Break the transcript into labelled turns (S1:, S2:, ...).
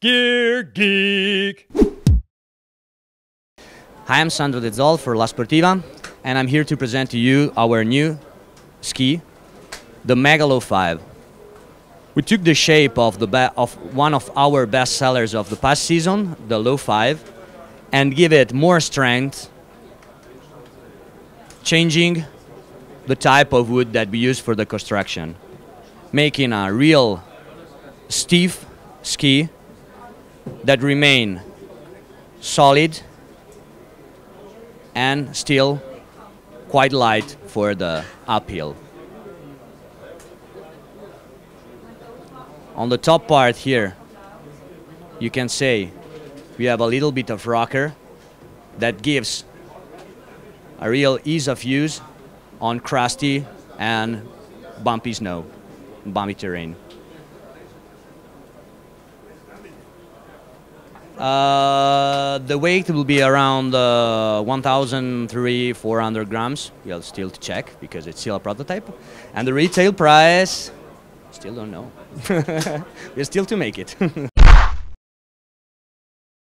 S1: Gear Geek.
S2: Hi, I'm Sandro De Zol for La Sportiva, and I'm here to present to you our new ski, the Megalo 5. We took the shape of, the of one of our best sellers of the past season, the Lo 5, and give it more strength, changing the type of wood that we use for the construction, making a real stiff ski that remain solid and still quite light for the uphill. On the top part here, you can say we have a little bit of rocker that gives a real ease of use on crusty and bumpy snow, bumpy terrain. Uh, the weight will be around uh, 1,300, 400 grams. We'll still to check because it's still a prototype. And the retail price, still don't know. We're still to make it.